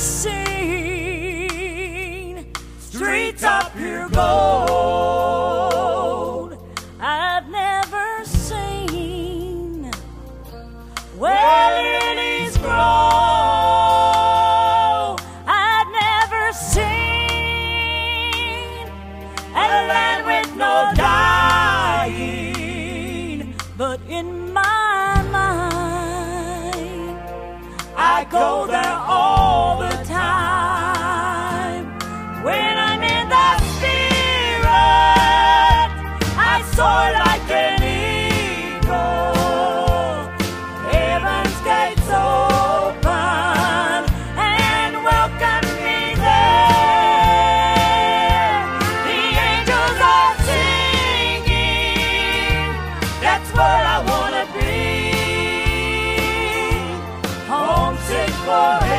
seen streets of pure gold I've never seen. where lilies grow. I've never seen, a land with no dying, but in my mind I go there all. soar like an eagle. Heaven's gates open and welcome me there. The angels are singing. That's where I wanna be. Homesick for.